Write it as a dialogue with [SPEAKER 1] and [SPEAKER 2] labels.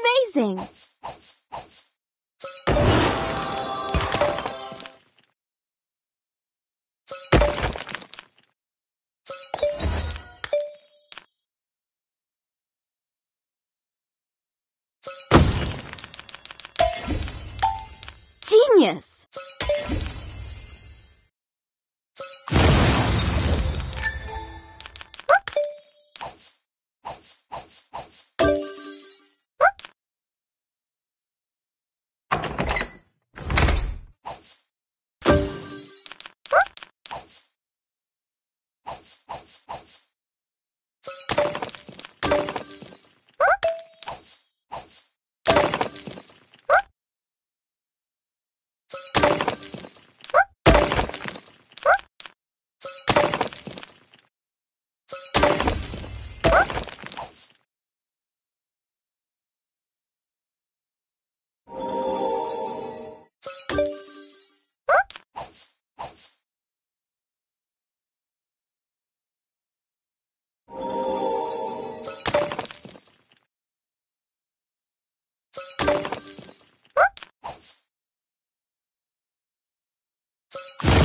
[SPEAKER 1] Amazing! Genius! you